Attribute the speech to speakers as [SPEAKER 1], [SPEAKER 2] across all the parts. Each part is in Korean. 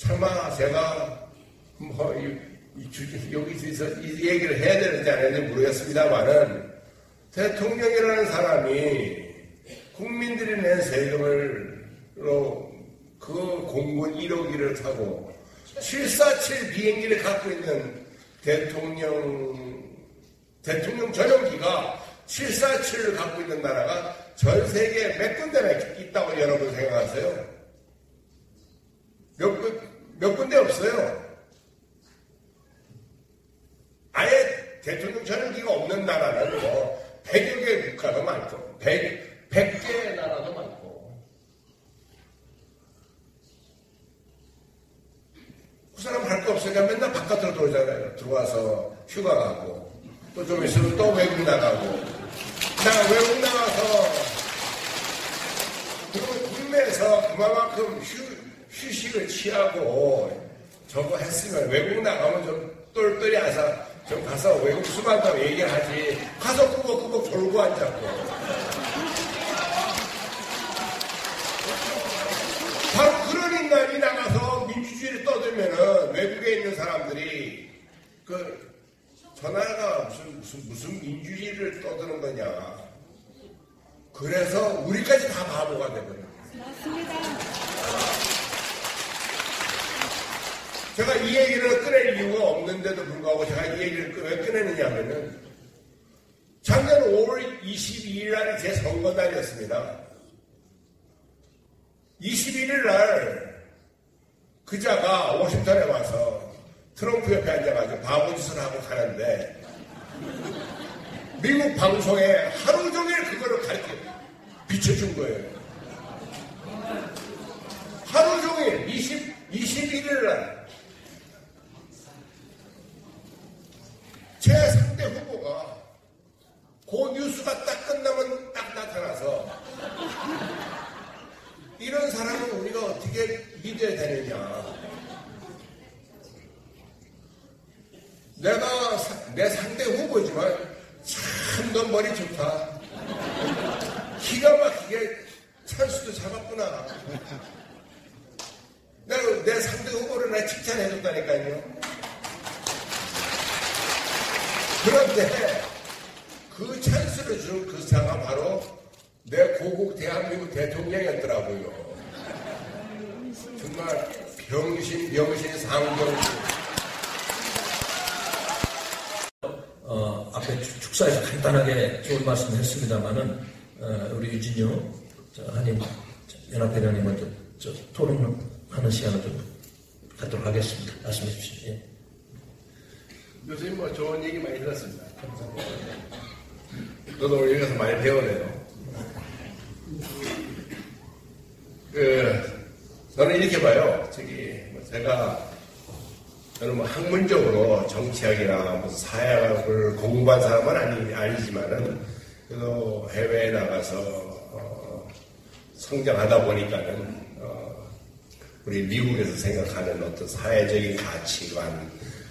[SPEAKER 1] 차마 제가 뭐 이, 이, 여기서 이 얘기를 해야 되는지 안 해야 되는지 모르겠습니다만은 대통령이라는 사람이 국민들이 낸 세금을로 그 공군 1억 1을 타고 747 비행기를 갖고 있는 대통령 대통령 전용기가 747을 갖고 있는 나라가 전 세계에 몇 군데나 있다고 여러분 생각하세요? 몇, 군, 몇 군데 없어요. 아예 대통령 전용기가 없는 나라는 뭐 100여 개의 국가도 많고 100, 100개의 나라도 많고 그 사람 할 거 없으니까 맨날 바깥으로 돌잖아요. 들어와서 휴가 가고 또 좀 있으면 또 외국 나가고 나 외국 나가서 그리고 국내에서 그만큼 휴, 휴식을 취하고 저거 했으면 외국 나가면 좀 똘똘히 하서 좀 가서 외국 수반다고 얘기를 하지 가서 꾸벅꾸벅 돌고 앉았고 바로 그런 인간이 나가서 민주주의를 떠들면은 외국에 있는 사람들이 그 전화가 무슨 무슨 무슨 민주주의를 떠드는 거냐 그래서 우리까지 다 바보가 돼버려. 맞습니다. 제가 이 얘기를 꺼낼 이유가 없는데도 불구하고 제가 이 얘기를 왜 꺼내느냐 하면은 작년 5월 22일 날이 제 선거 날이었습니다. 21일 날 그자가 워싱턴에 와서 트럼프 옆에 앉아가지고 바보짓을 하고 가는데 미국 방송에 하루 종일 그거를 가르쳐 비춰준 거예요. 하루 종일 20, 21일 날 제 상대 후보가 그 뉴스가 딱 끝나면 딱 나타나서 이런 사람은 우리가 어떻게 믿어야 되느냐. 내가 사, 내 상대 후보지만 참 넌 머리 좋다. 기가 막히게 찬수도 잡았구나. 내가 내 상대 후보를 내가 칭찬해줬다니까요. 그런데 그 찬스를 준 그 사가 바로 내 고국 대한민국 대통령이었더라고요. 정말 병신, 병신, 상병신.
[SPEAKER 2] 어, 앞에 축사에서 간단하게 좋은 말씀 했습니다만은, 어, 우리 유진영 한임 연합회장님 먼저 저, 토론하는 시간을 좀 갖도록 하겠습니다. 말씀해 주십시오. 예.
[SPEAKER 1] 요즘 뭐 좋은 얘기 많이 들었습니다. 저도 오늘 여기 가서 많이 배우네요. 그, 저는 이렇게 봐요. 저기, 뭐 제가, 저는 뭐 학문적으로 정치학이나 무슨 사회학을 공부한 사람은 아니, 아니지만은, 그래도 해외에 나가서, 어, 성장하다 보니까는, 어, 우리 미국에서 생각하는 어떤 사회적인 가치관,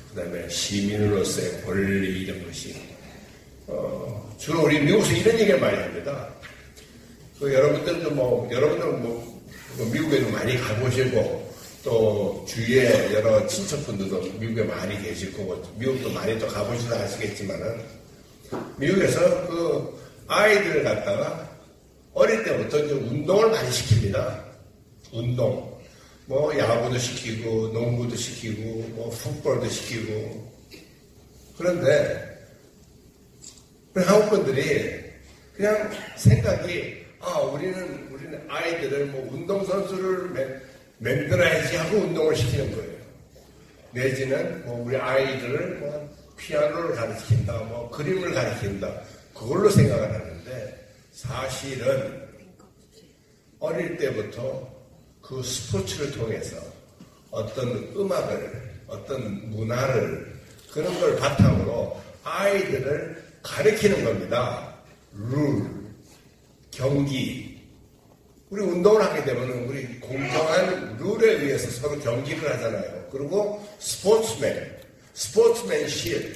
[SPEAKER 1] 그 다음에 시민으로서의 권리 이런 것이 어, 주로 우리 미국에서 이런 얘기를 많이 합니다. 그 여러분들도 뭐 여러분들은 뭐, 뭐 미국에도 많이 가보시고 또 주위에 여러 친척분들도 미국에 많이 계실 거고 미국도 많이 또 가보시다 아시겠지만은 미국에서 그 아이들을 갖다가 어릴 때부터 이제 운동을 많이 시킵니다. 운동. 뭐 야구도 시키고 농구도 시키고 뭐 풋볼도 시키고 그런데 한국 분들이 그냥 생각이 아 우리는 우리는 아이들을 뭐 운동 선수를 만들어야지 하고 운동을 시키는 거예요. 내지는 뭐 우리 아이들을 뭐 피아노를 가르친다, 뭐 그림을 가르친다 그걸로 생각을 하는데 사실은 어릴 때부터 그 스포츠를 통해서 어떤 음악을, 어떤 문화를 그런 걸 바탕으로 아이들을 가르치는 겁니다. 룰, 경기. 우리 운동을 하게 되면 우리 공정한 룰에 의해서 서로 경기를 하잖아요. 그리고 스포츠맨, 스포츠맨십,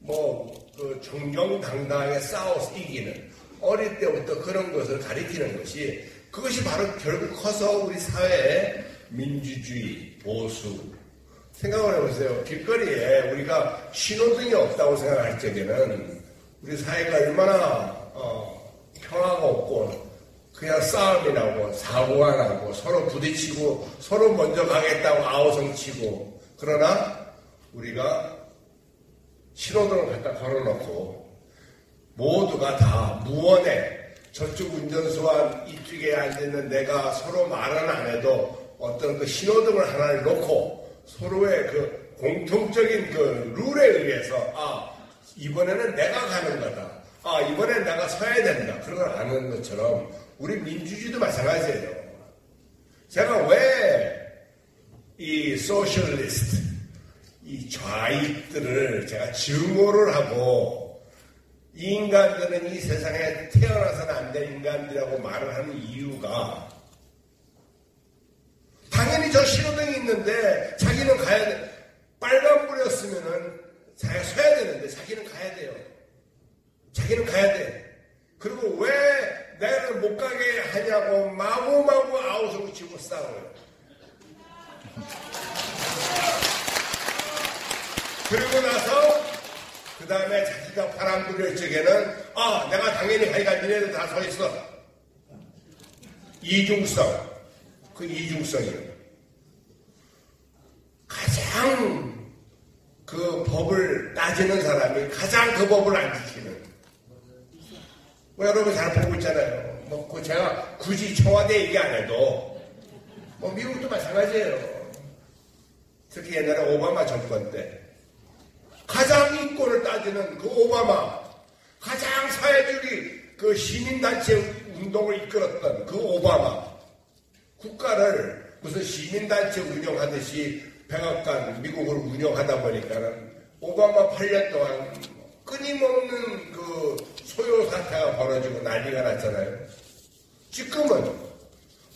[SPEAKER 1] 뭐, 그 정정당당하게 싸워서 이기는 어릴 때부터 그런 것을 가리키는 것이 그것이 바로 결국 커서 우리 사회에 민주주의, 보수. 생각을 해보세요. 길거리에 우리가 신호등이 없다고 생각할 적에는 우리 사회가 얼마나 어, 평화가 없고 그냥 싸움이 나고 사고가 나고 서로 부딪히고 서로 먼저 가겠다고 아우성치고 그러나 우리가 신호등을 갖다 걸어놓고 모두가 다 무언에 저쪽 운전수와 이쪽에 앉아있는 내가 서로 말은 안 해도 어떤 그 신호등을 하나를 놓고 서로의 그 공통적인 그 룰에 의해서 아 이번에는 내가 가는 거다. 아 이번엔 내가 서야 된다. 그런 걸 아는 것처럼 우리 민주주의도 마찬가지예요. 제가 왜 이 소셜리스트, 이 좌익들을 제가 증오를 하고 이 인간들은 이 세상에 태어나서는 안 될 인간들이라고 말을 하는 이유가 당연히 저 신호등이 있는데 자기는 가야 돼. 빨간불이었으면은 자기가 서야 되는데 자기는 가야 돼요. 자기는 가야 돼. 그리고 왜 내를 못 가게 하냐고 마구마구 아우성을 치고 싸워요. 그리고 나서 그 다음에 자기가 바람 불릴 적에는 아 내가 당연히 가니까 니네들 다 서 있어. 이중성. 그 이중성이에요. 가장 그 법을 따지는 사람이 가장 그 법을 안 지키는. 뭐 여러분 잘 보고 있잖아요. 뭐그 제가 굳이 청와대 얘기 안 해도 뭐 미국도 마찬가지예요. 특히 옛날에 오바마 정권 때 가장 인권을 따지는 그 오바마 가장 사회주의 그 시민단체 운동을 이끌었던 그 오바마 국가를 무슨 시민단체 운영하듯이 백악관 미국을 운영하다 보니까는 오바마 8년 동안 끊임없는 그 소요 사태가 벌어지고 난리가 났잖아요. 지금은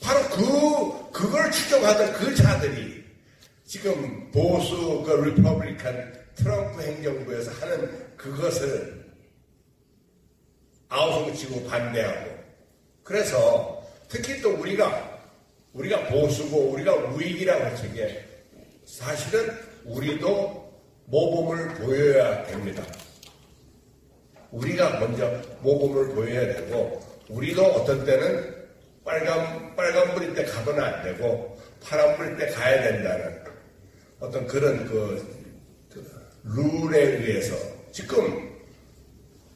[SPEAKER 1] 바로 그 그걸 추종하던 그 자들이 지금 보수 그 Republican 트럼프 행정부에서 하는 그것을 아우성치고 반대하고 그래서 특히 또 우리가 우리가 보수고 우리가 우익이라고 하는 게 사실은 우리도 모범을 보여야 됩니다. 우리가 먼저 모범을 보여야 되고 우리도 어떤 때는 빨간 빨간불일 때 가면 안 되고 파란불일 때 가야 된다는 어떤 그런 그, 그 룰에 의해서 지금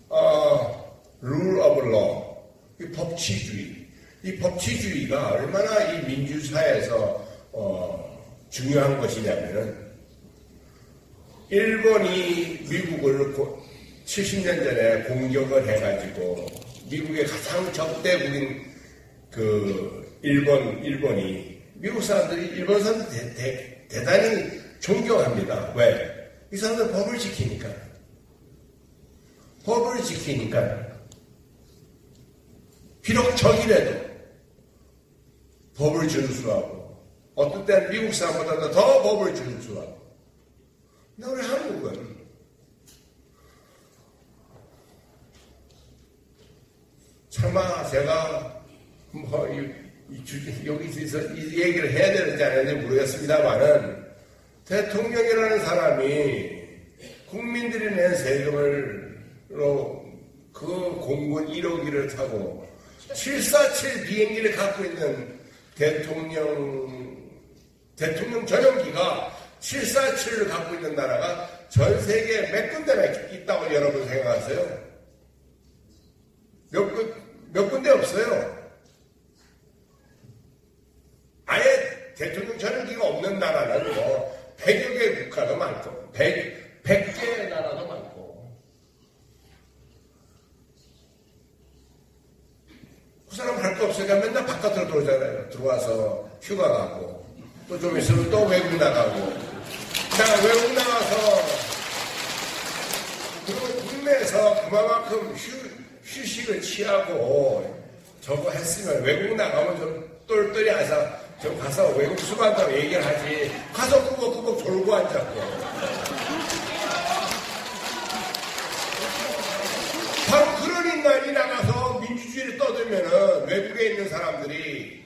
[SPEAKER 1] 어, rule of law, 이 법치주의, 이 법치주의가 얼마나 이 민주사회에서 어, 중요한 것이냐면은 일본이 미국을 70년 전에 공격을 해가지고 미국의 가장 적대국인 그 일본 일본이 미국 사람들이 일본 사람들 대, 대, 단히 존경합니다. 왜? 이 사람들 법을 지키니까. 법을 지키니까. 비록 적이라도 법을 준수하고 어떤 때는 미국 사람보다도 더 법을 준수하고. 근데 우리 한국은 차마 제가 뭐 이, 이, 여기서 이 얘기를 해야 되는지 안 해야 되는지 모르겠습니다만은 대통령이라는 사람이 국민들이 낸 세금을로 그 공군 1호 기를 타고 747 비행기를 갖고 있는 대통령 대통령 전용기가 747을 갖고 있는 나라가 전 세계에 몇 군데나 있다고 여러분 생각하세요? 몇, 군, 몇 군데 없어요. 아예 대통령 전용기가 없는 나라는 뭐 100여 개 국가도 많고 100, 100개의 나라도 많고 그 사람 할 거 없으니까 맨날 바깥으로 들어오잖아요. 들어와서 휴가 가고 또 좀 있으면 또 외국 나가고 나 외국 나가서 그리고 국내에서 그만큼 휴, 휴식을 취하고 저거 했으면 외국 나가면 좀 똘똘히 해서 좀 가서 외국 수반다고 얘기를 하지 가서 꾸벅꾸벅 졸고 앉았고 바로 그런 인간이 나가서 민주주의를 떠들면은 외국에 있는 사람들이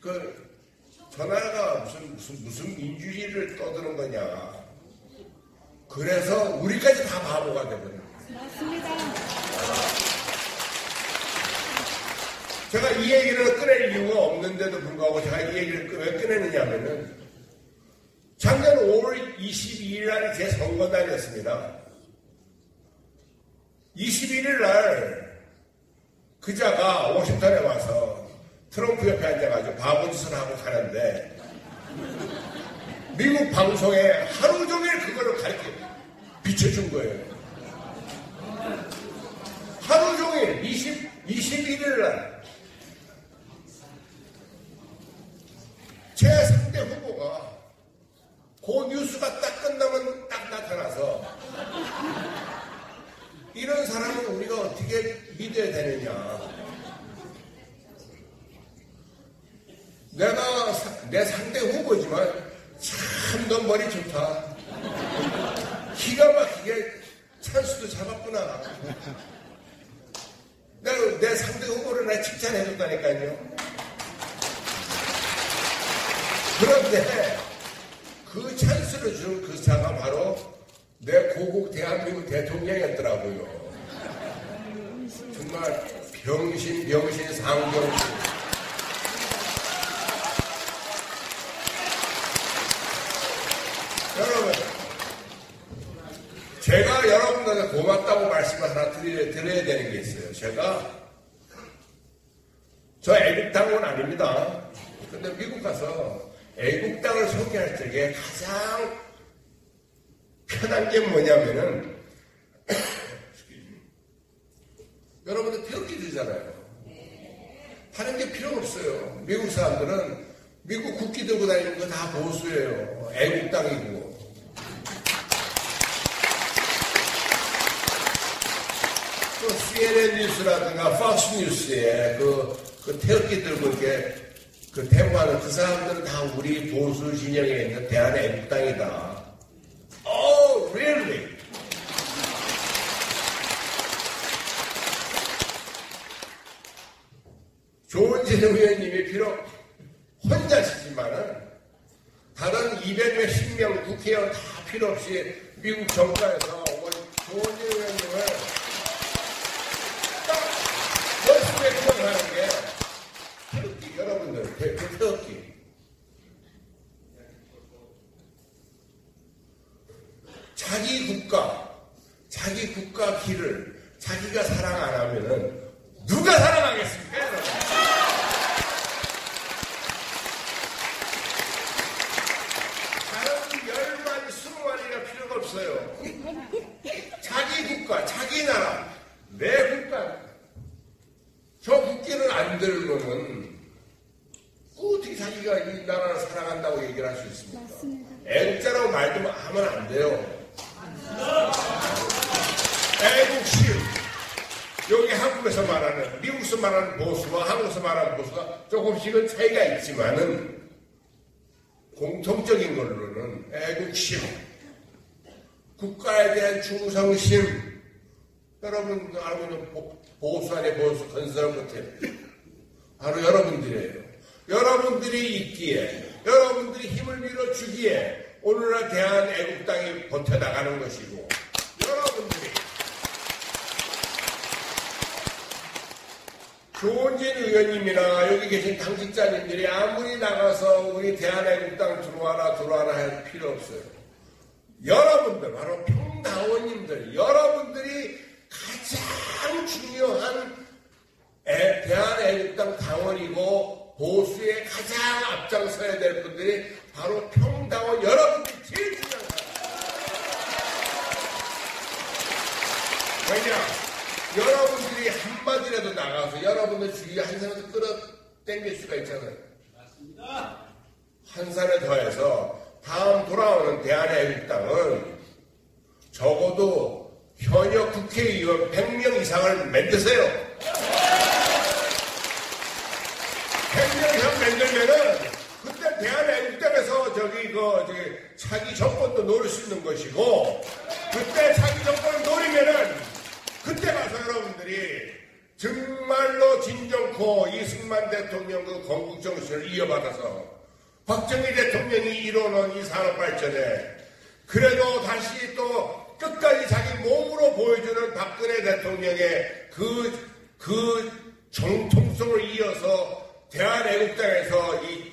[SPEAKER 1] 그저 나라가 무슨 무슨 무슨 민주주의를 떠드는 거냐. 그래서 우리까지 다 바보가 되거든요.
[SPEAKER 3] 맞습니다.
[SPEAKER 1] 제가 이 얘기를 꺼낼 이유가 없는데도 불구하고 제가 이 얘기를 왜 꺼내느냐면은 작년 5월 22일 날이 제 선거 날이었습니다. 21일 날 그자가 워싱턴에 와서 트럼프 옆에 앉아가지고 바보 짓을 하고 가는데 미국 방송에 하루 종일 그거를 가르쳐 비춰준 거예요. 하루 종일 20, 21일 날 제 상대 후보가 그 뉴스가 딱 끝나면 딱 나타나서 이런 사람을 우리가 어떻게 믿어야 되느냐. 내가 사- 내 상대 후보지만 참너 머리 좋다. 기가 막히게 찬스도 잡았구나. 내가 내 상대 후보를 내가 칭찬해줬다니까요. 그런데 그 찬스를 준 그 사가 바로 내 고국 대한민국 대통령이었더라고요. 정말 병신, 병신, 상병신. 여러분, 제가 여러분들한테 고맙다고 말씀을 하나 드려, 드려야 되는 게 있어요. 제가 저 애국당은 아닙니다. 근데 미국 가서 애국당을 소개할 적에 가장 편한 게 뭐냐면은 여러분들 태극기 들잖아요. 하는 게 필요 없어요. 미국 사람들은 미국 국기 들고 다니는 거 다 보수예요. 애국당이고. 또 CNN 뉴스라든가 폭스 뉴스에 그, 그 태극기 들고 이렇게 그 데모하는 그 사람들은 다 우리 보수 진영에 있는 대한애국당이다. Oh, really? 조은진 의원님이 비록 혼자시지만은 다른 200몇십 명 국회의원 다 필요 없이 미국 정가에서 온 조은진 의원님을 딱 열심히 기억하는 게 태극기 여러분들 그, 그 태극기 자기 국가 자기 국가 길을 자기가 사랑 안 하면은 누가 사랑하겠습니까 여러분 다른 열 마리 스무 마리가 필요가 없어요 자기 국가 자기 나라 내 국가 저 국기를 안 들면은 어떻게 자기가 이 나라를 사랑한다고 얘기를 할 수 있습니까?
[SPEAKER 3] 맞습니다.
[SPEAKER 1] 애국자라고 말도 하면 안 돼요. 애국심. 여기 한국에서 말하는, 미국에서 말하는 보수와 한국에서 말하는 보수가 조금씩은 차이가 있지만은 공통적인 걸로는 애국심, 국가에 대한 충성심, 여러분 알고 있는 보- 보수 안에 보수 건설 끝에 바로 여러분들이에요. 여러분들이 있기에, 여러분들이 힘을 밀어주기에 오늘날 대한 애국당이 버텨나가는 것이고, 여러분들이 조은진 의원님이나 여기 계신 당직자님들이 아무리 나가서 우리 대한애국당 들어와라 들어와라 할 필요 없어요. 여러분들, 바로 평당원님들, 여러분들이 가장 중요한 애- 대한애국당 당원이고 보수에 가장 앞장서야 될 분들이 바로 평당원 여러분들이 제일 중요한 사람. 왜냐? 여러분들이 한마디라도 나가서 여러분들 주위에 한 사람을 끌어 당길 수가 있잖아요. 한 살에 더해서 다음 돌아오는 대한애국당은 적어도 현역 국회의원 100명 이상을 만드세요. 100명 이상 만들면은 그때 대한애국당에서 저기 그 저기 차기 정권도 노릴 수 있는 것이고 그때 차기 정권을 노리면은 그때 가서 여러분들이 정말로 진정코 이승만 대통령 그 건국 정신을 이어받아서 박정희 대통령이 이뤄놓은 이 산업 발전에 그래도 다시 또 끝까지 자기 몸으로 보여주는 박근혜 대통령의 그, 그 정통성을 이어서 대한애국당에서 이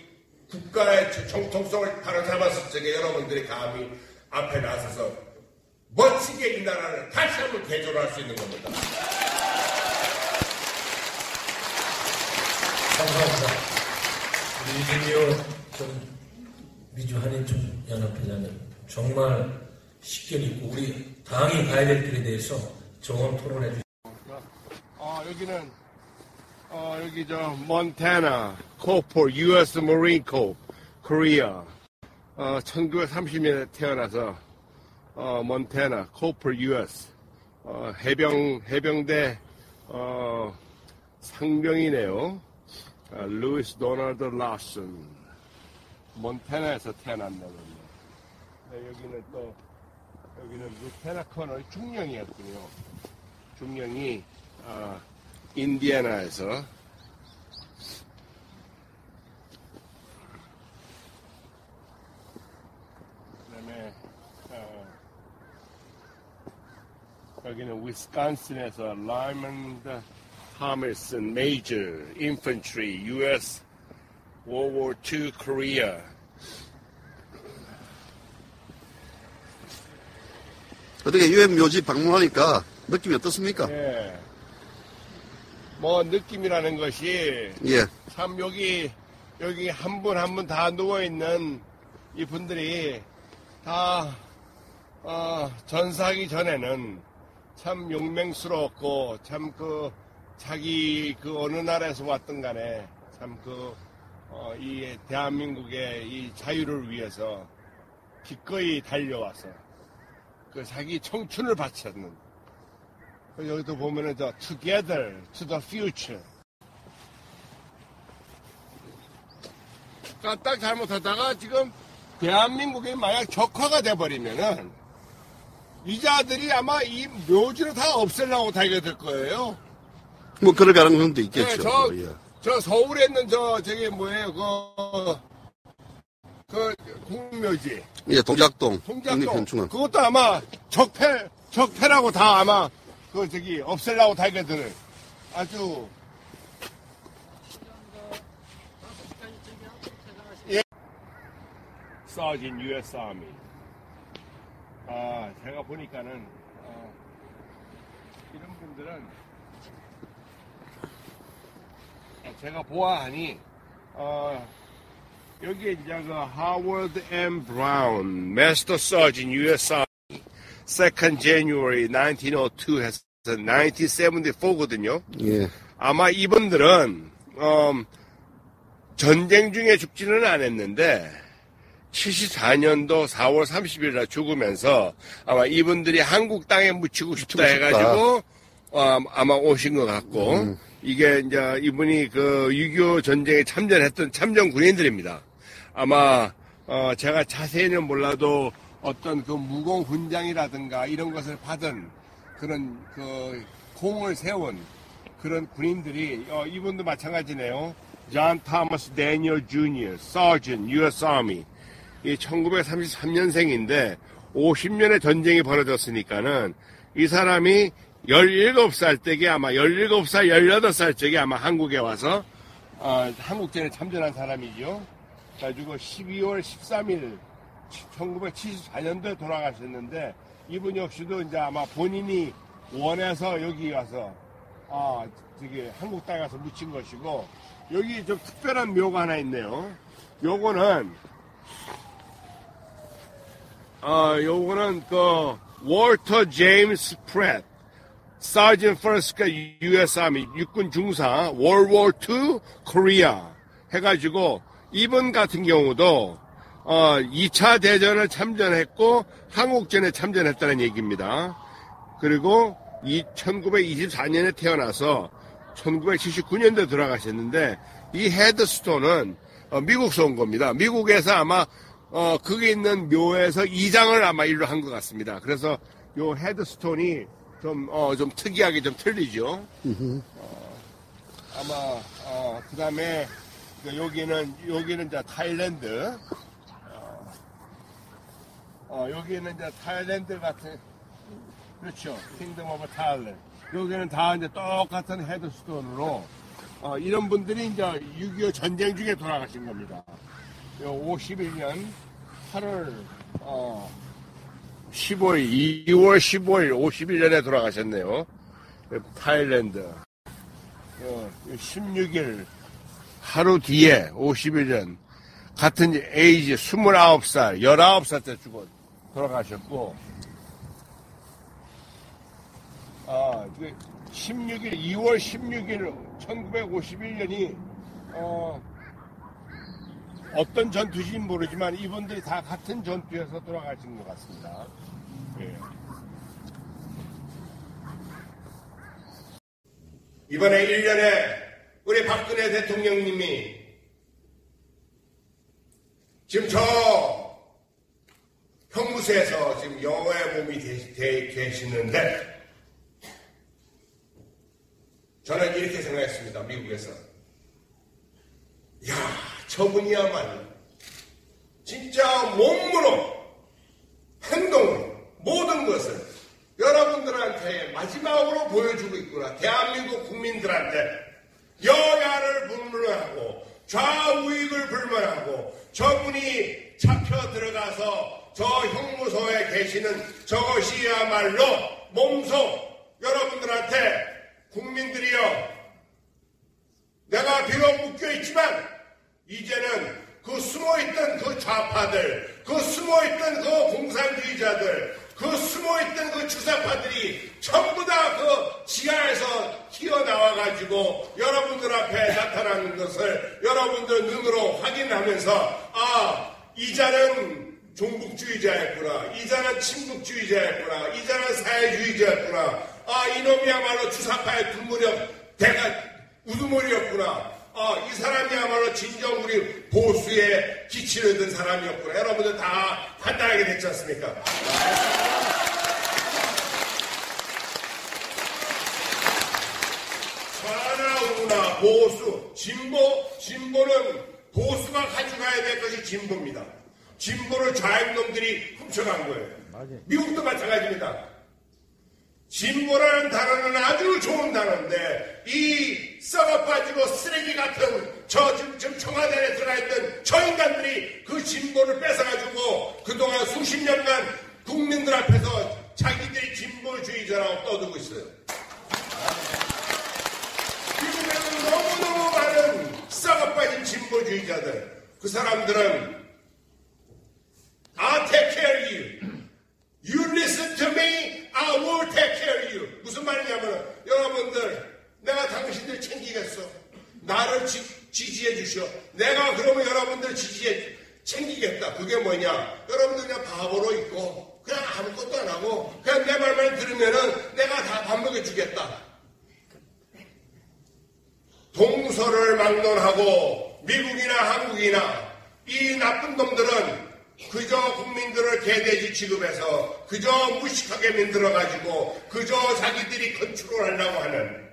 [SPEAKER 1] 국가의 정통성을 바로잡았을 적에 여러분들이 감히 앞에 나서서 멋지게 이 나라를 다시 한번 개조할 수 있는 겁니다.
[SPEAKER 2] 감사합니다. 우리 이준요 전 미주 한인총 연합회장님 정말 식견 있고 우리 당이 가야 될 길에 대해서 정원 토론해 주시고
[SPEAKER 1] 어, 여기는 어, 여기 저 몬타나 코폴 U.S. Marine Corps 어, 1930년에 태어나서 어, 몬타나 코폴 U.S. 어, 해병 해병대 어, 상병이네요. 어, 루이스 도널드 라슨 몬타나에서 태어났나 보네요. 네, 여기는 또 여기는 Lieutenant Colonel 중령이었군요. 중령이 아, 인디애나에서 그다음에 어, 여기는 위스콘신에서 라이먼드 타밀슨 Major Infantry U.S. World War II Korea
[SPEAKER 3] 어떻게 유엔 묘지 방문하니까 느낌이 어떻습니까?
[SPEAKER 1] 예. 뭐 느낌이라는 것이
[SPEAKER 3] 예.
[SPEAKER 1] 참 여기 여기 한 분 한 분 다 누워 있는 이 분들이 다 어, 전사하기 전에는 참 용맹스러웠고 참 그 자기 그 어느 나라에서 왔든 간에 참그 어, 이 대한민국의 이 자유를 위해서 기꺼이 달려와서 그 자기 청춘을 바쳤는 그 여기도 보면은 저 Together to the Future 그러니까 딱 잘못하다가 지금 대한민국이 만약 적화가 돼버리면은 이자들이 아마 이 묘지를 다 없애려고 달게 될 거예요.
[SPEAKER 3] 뭐 그럴 가능성도
[SPEAKER 1] 네,
[SPEAKER 3] 있겠죠.
[SPEAKER 1] 저,
[SPEAKER 3] 예.
[SPEAKER 1] 저 서울에 있는 저 저기 뭐예요 그, 그 국묘지
[SPEAKER 3] 예, 동작동,
[SPEAKER 1] 통작동
[SPEAKER 3] 국립현충원.
[SPEAKER 1] 그것도 아마 적폐 적폐라고 다 아마 그 저기 없애려고 달게들 아주 예. Sergeant U.S. Army. 아 제가 보니까는 어, 이런 분들은 제가 보아하니 어, 여기에 이제 그 하워드 M. 브라운, Master Sergeant U.S. Army, 2nd January 1902 해서 1974거든요.
[SPEAKER 3] 예.
[SPEAKER 1] 아마 이분들은 음, 전쟁 중에 죽지는 않았는데 74년도 4월 30일 날 죽으면서 아마 이분들이 한국 땅에 묻히고 싶다. 해가지고 어, 아마 오신 것 같고 이게 이제 이분이 그 6.25 전쟁에 참전했던 참전 군인들입니다. 아마 어, 제가 자세히는 몰라도 어떤 그 무공 훈장이라든가 이런 것을 받은 그런 그 공을 세운 그런 군인들이 어, 이분도 마찬가지네요. 존 타머스 데니얼 주니어, Sergeant U.S. Army. 이 1933년생인데 50년의 전쟁이 벌어졌으니까는 이 사람이 17살 때게 아마 17살, 18살 때게 아마 한국에 와서 어, 한국전에 참전한 사람이죠. 그래가지고 12월 13일 1974년도에 돌아가셨는데 이분 역시도 이제 아마 본인이 원해서 여기 와서 아 저기 한국 땅에 가서 묻힌 것이고 여기 좀 특별한 묘가 하나 있네요. 요거는 어 요거는 그 월터 제임스 프렛 Sergeant First U.S. Army 육군 중사 World War II Korea 해가지고 이분 같은 경우도 어 2차 대전을 참전했고 한국전에 참전했다는 얘기입니다. 그리고 이 1924년에 태어나서 1979년도에 돌아가셨는데 이 헤드스톤은 어, 미국에서 온 겁니다. 미국에서 아마 어, 거기 있는 묘에서 이장을 아마 일로 한 것 같습니다. 그래서 요 headstone이 좀, 어, 좀 특이하게 좀 틀리죠. 어, 아마, 어, 그 다음에 그 여기는 여기는 이제 Thailand. 어, 어, 여기는 이제 Thailand 같은 그렇죠. Kingdom of Thailand. 여기는 다 이제 똑같은 headstone으로 어, 이런 분들이 이제 6.25 전쟁 중에 돌아가신 겁니다. 51년 8월 어, 15일, 2월 15일 51년에 돌아가셨네요. 타일랜드. 16일 하루 뒤에 51년 같은 에이지 29살, 19살 때 죽어 돌아가셨고 아, 16일, 2월 16일 1951년이 어, 어떤 전투인지는 모르지만 이분들이 다 같은 전투에서 돌아가신 것 같습니다. 예. 이번에 1년에 우리 박근혜 대통령님이 지금 저 형무소에서 지금 영어의 몸이 되, 되, 계시는데 저는 이렇게 생각했습니다. 미국에서. 야, 저분이야말로 진짜 몸으로 행동으로 모든 것을 여러분들한테 마지막으로 보여주고 있구나. 대한민국 국민들한테 여야를 불문하고 좌우익을 불문하고 저분이 잡혀 들어가서 저 형무소에 계시는 저것이야말로 몸소 여러분들한테 국민들이여 내가 비록 묶여있지만 이제는 그 숨어있던 그 좌파들 그 숨어있던 그 공산주의자들 그 숨어있던 그 주사파들이 전부 다 그 지하에서 튀어나와가지고 여러분들 앞에 나타나는 것을 여러분들 눈으로 확인하면서 아, 이자는 종북주의자였구나. 이자는 친북주의자였구나. 이자는 사회주의자였구나. 아, 이놈이야말로 주사파의 두무력 대가 우두머리였구나. 아, 이 사람이야말로 진정 우리 보수에 기치를 든 사람이었구나. 여러분들 다 판단하게 됐지 않습니까? 좌나우나 보수, 진보, 진보는 보수가 가져가야 될 것이 진보입니다. 진보를 좌익놈들이 훔쳐간 거예요. 미국도 마찬가지입니다. 진보라는 단어는 아주 좋은 단어인데 이 썩어 빠지고 쓰레기 같은 저 지금, 청와대에 들어가 있던 저 인간들이 그 진보를 뺏어가지고 그동안 수십 년간 국민들 앞에서 자기들이 진보주의자라고 떠들고 있어요. 미국에는 너무너무 많은 썩어 빠진 진보주의자들 그 사람들은 I'll take care of you. You listen to me, I will take care of you. 무슨 말이냐면 여러분들 내가 당신들 챙기겠어. 나를 지, 지해 주셔. 내가 그러면 여러분들 지지해 챙기겠다. 그게 뭐냐? 여러분들 그냥 바보로 있고 그냥 아무것도 안 하고 그냥 내 말만 들으면은 내가 다 밥 먹여 주겠다. 동서를 막론하고 미국이나 한국이나 이 나쁜 놈들은 그저 국민들을 개돼지 취급해서 그저 무식하게 만들어가지고 그저 자기들이 컨트롤하려고 하는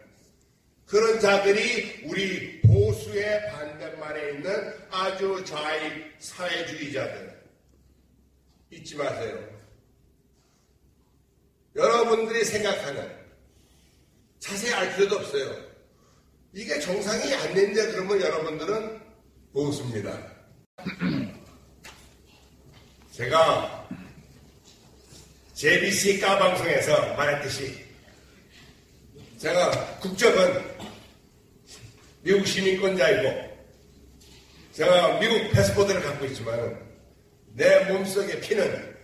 [SPEAKER 1] 그런 자들이 우리 보수의 반대말에 있는 아주 좌익 사회주의자들 잊지 마세요. 여러분들이 생각하는 자세히 알 필요도 없어요. 이게 정상이 안 된다 그러면 여러분들은 보수입니다. 제가 JBC 까 방송에서 말했듯이 제가 국적은 미국 시민권자이고 제가 미국 패스포드를 갖고 있지만 내 몸속의 피는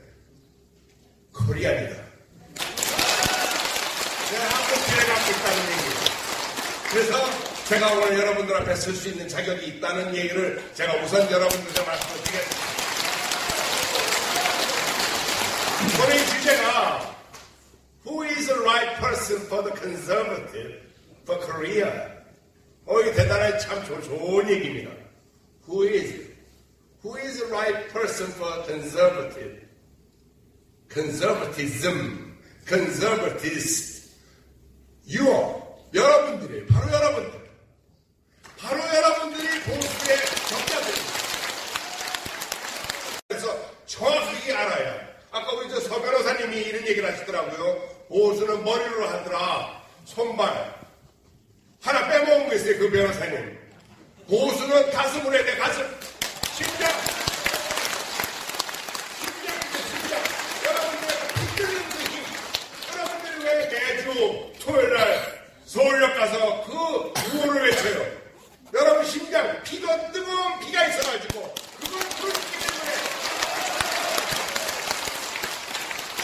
[SPEAKER 1] 코리아입니다. 제가 한국 피를 갖고 있다는 얘기예요. 그래서 제가 오늘 여러분들 앞에 설 수 있는 자격이 있다는 얘기를 제가 우선 여러분들께 말씀을 드리겠습니다. 오늘 주제가 Who is the person for the conservative for Korea? 어, 이 대단히 참 좋, 좋은 얘기입니다. Who is Who is the right person for conservative? conservatism, conservatist. You, 여러분들이 바로 여러분들. 바로 여러분들이 보수의 적자들입니다. 그래서 정확하게 알아야 아까 우리 저 서 변호사님이 이런 얘기를 하시더라고요. 보수는 머리로 하더라. 손발. 하나 빼먹은 거 있어요. 그 변호사님. 보수는 가슴으로 해야 돼. 가슴. 심장. 심장이죠. 심장. 여러분들 흔들리는 그 힘. 여러분들이 왜 매주 토요일 날 서울역 가서 그 구호를 외쳐요. 여러분 심장 피가 뜨거운 피가 있어가지고 그걸 풀기 때문에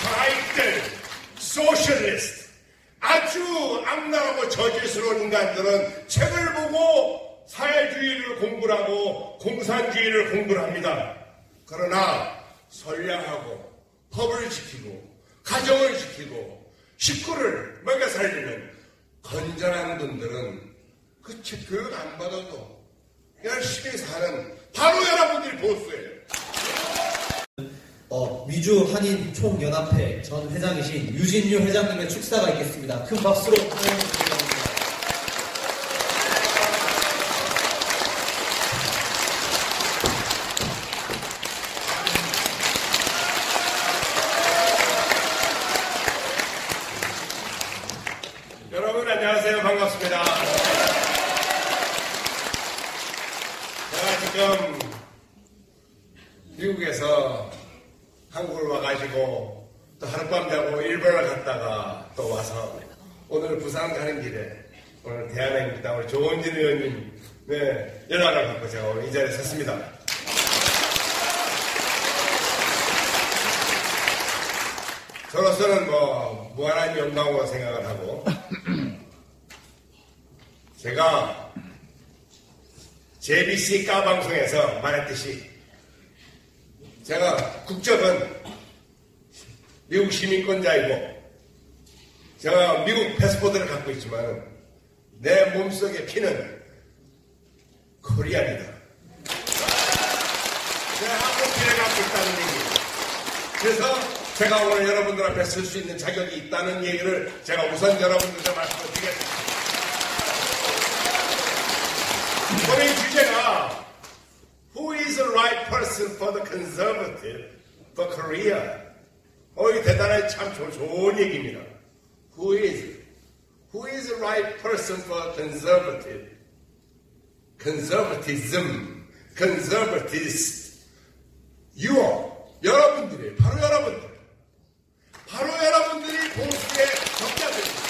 [SPEAKER 1] 좌익들, 소셜리스트, 아주 악랄하고 저질스러운 인간들은 책을 보고 사회주의를 공부를 하고 공산주의를 공부를 합니다. 그러나 선량하고 법을 지키고 가정을 지키고 식구를 먹여 살리는 건전한 분들은 그 책 교육 안 받아도 열심히 사는 바로 여러분들이 보수예요.
[SPEAKER 4] 어, 미주 한인 총연합회 전 회장이신 유진유 회장님의 축사가 있겠습니다. 큰 박수로 환영해 주시기 바랍니다.
[SPEAKER 1] 여러분 안녕하세요. 반갑습니다. 제가 지금 미국에서 한국을 와가지고 또 하룻밤 자고 일본을 갔다가 또 와서 오늘 부산 가는 길에 오늘 대한민국당 우리 조원진 의원님 네, 연락을 받고 제가 오늘 이 자리에 섰습니다. 저로서는 뭐 무한한 영광으로 생각을 하고 제가 JBC 까방송에서 말했듯이 제가 국적은 미국 시민권자이고 제가 미국 패스포드를 갖고 있지만 내 몸속의 피는 코리안이다. 제가 한국 피를 갖고 있다는 얘기. 그래서 제가 오늘 여러분들 앞에 설수 있는 자격이 있다는 얘기를 제가 우선 여러분들께 말씀을 드리겠습니다. 오늘 주제가 Who is the right person for the conservative for Korea? 어, 이 대단히 참 좋, 좋은 얘기입니다. Who is? Who is the right person for conservative? conservatism, conservatist. you are. 여러분들이, 바로 여러분들. 바로 여러분들이 보수의 적자들입니다.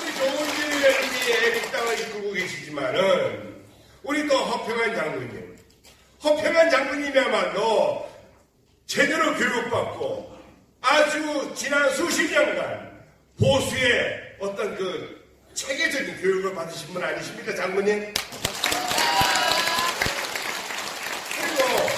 [SPEAKER 1] 우리 조은진 의원님이 애국당을 이끌고 계시지만은 우리 또 허평한 장군님, 허평한 장군님이야말로 제대로 교육받고 아주 지난 수십 년간 보수의 어떤 그 체계적인 교육을 받으신 분 아니십니까, 장군님? 그리고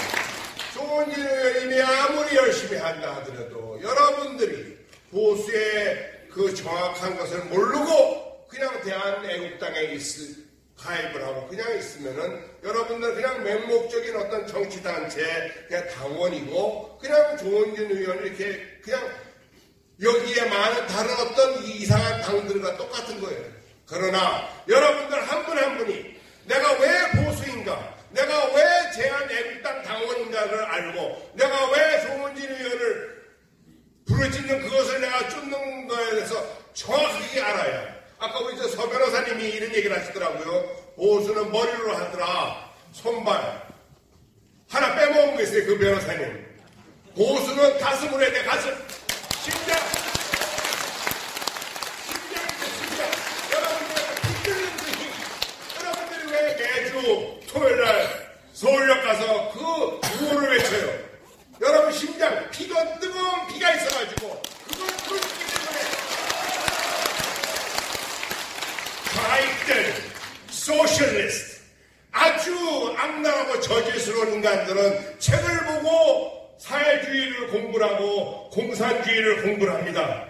[SPEAKER 1] 조원진 의원님이 아무리 열심히 한다 하더라도 여러분들이 보수의 그 정확한 것을 모르고 그냥 대한애국당에 있을 가입을 하고 그냥 있으면은 여러분들 그냥 맹목적인 어떤 정치단체 그냥 당원이고 그냥 조원진 의원 이렇게 그냥 여기에 많은 다른 어떤 이 이상한 당들과 똑같은 거예요. 그러나 여러분들 한분한 분이 내가 왜 보수인가, 내가 왜 제한애국당 당원인가를 알고, 내가 왜 조문진 의원을 부르짖는 그것을 내가 쫓는 거에 대해서 정확하게 알아야. 아까 우리 저 서 변호사님이 이런 얘기를 하시더라고요. 보수는 머리로 하더라. 손발. 하나 빼먹은 거 있어요. 그 변호사님. 보수는 가슴으로 해야 돼. 가슴. 심장. 심장이죠. 심장. 여러분들 흔들리는 그 힘. 여러분들이 왜 매주 토요일날 서울역 가서 그 구호를 외쳐요. 여러분 심장 피가 뜨거운 피가 있어가지고 그걸 풀기 때문에 좌익들, 소셜리스트, 아주 악랄하고 저질스러운 인간들은 책을 보고 사회주의를 공부를 하고 공산주의를 공부를 합니다.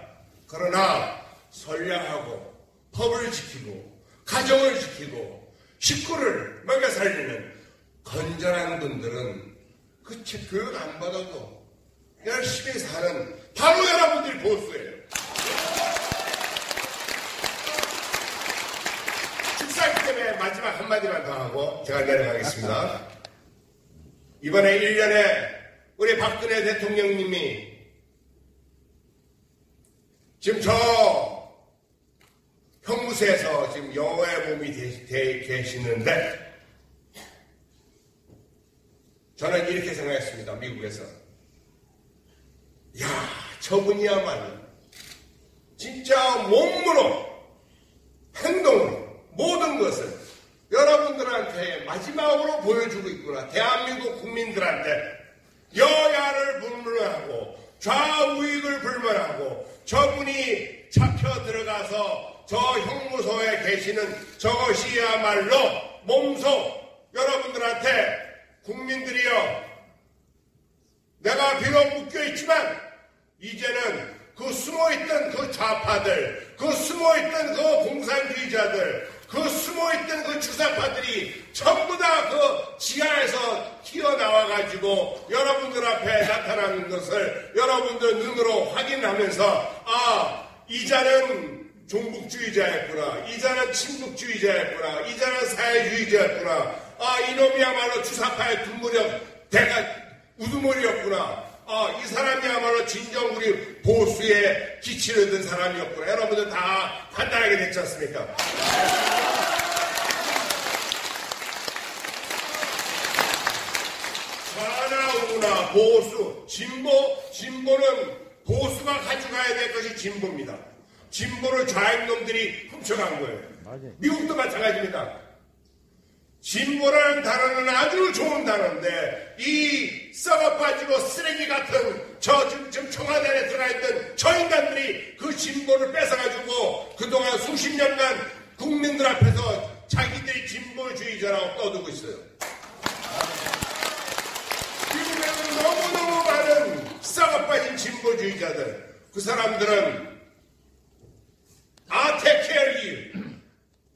[SPEAKER 1] 그러나 선량하고 법을 지키고 가정을 지키고 식구를 먹여 살리는 건전한 분들은 그 책 교육 안 받아도 열심히 사는 바로 여러분들이 보수예요. 마지막 한마디만 더 하고 제가 내려가겠습니다. 이번에 1년에 우리 박근혜 대통령님이 지금 저 형무소에서 지금 여호와의 몸이 되, 되 계시는데 저는 이렇게 생각했습니다. 미국에서. 야, 저분이야말로 진짜 몸으로 행동으로 모든 것을 여러분들한테 마지막으로 보여주고 있구나. 대한민국 국민들한테 여야를 불문하고 좌우익을 불문하고 저분이 잡혀 들어가서 저 형무소에 계시는 저것이야말로 몸소 여러분들한테 국민들이여 내가 비록 묶여있지만 이제는 그 숨어있던 그 좌파들 그 숨어있던 그 공산주의자들 그 숨어있던 그 주사파들이 전부 다 그 지하에서 튀어나와가지고 여러분들 앞에 나타나는 것을 여러분들 눈으로 확인하면서 아 이자는 종북주의자였구나 이자는 친북주의자였구나 이자는 사회주의자였구나 아 이놈이야말로 주사파의 분무력 대가 우두머리였구나 아, 이 사람이야말로 진정 우리 보수의 기치를 든 사람이었구나. 여러분들 다 판단 하게 됐지 않습니까? 좌나 우나 보수, 진보, 진보는 보수가 가져가야 될 것이 진보입니다. 진보를 좌익 놈들이 훔쳐간 거예요. 미국도 마찬가지입니다. 진보라는 단어는 아주 좋은 단어인데 이 썩어 빠지고 쓰레기 같은 저 지금, 청와대 안에 들어가 있던 저 인간들이 그 진보를 뺏어가지고 그동안 수십 년간 국민들 앞에서 자기들이 진보주의자라고 떠들고 있어요. 미국에는 너무너무 많은 썩어 빠진 진보주의자들 그 사람들은 of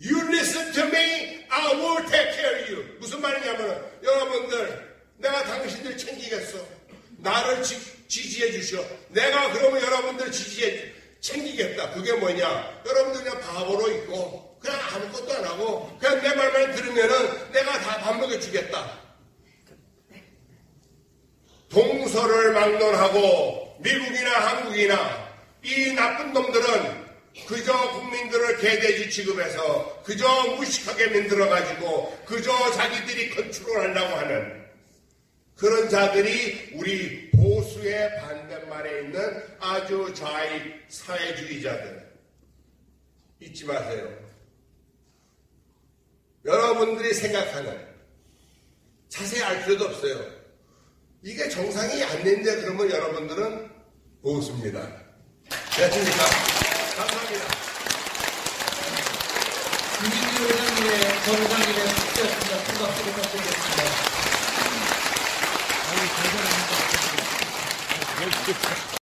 [SPEAKER 1] you. Listen to me, I will take care of you. 무슨 말이냐면 여러분들 내가 당신들 챙기겠어. 나를 지, 지지해 주셔. 내가 그러면 여러분들 지지해 챙기겠다. 그게 뭐냐? 여러분들 그냥 바보로 있고 그냥 아무것도 안 하고 그냥 내 말만 들으면은 내가 다 밥 먹여 주겠다. 동서를 막론하고 미국이나 한국이나 이 나쁜 놈들은 그저 국민들을 개돼지 취급해서 그저 무식하게 만들어가지고 그저 자기들이 컨트롤하려고 하는 그런 자들이 우리 보수의 반대말에 있는 아주 좌익 사회주의자들 잊지 마세요. 여러분들이 생각하는 자세히 알 필요도 없어요. 이게 정상이 안 된다 그러면 여러분들은 보수입니다. 됐습니까? 감사합니다.
[SPEAKER 4] 유진유 회장님의 정상인의 축제였습니다. 큰 박수 부탁드리겠습니다.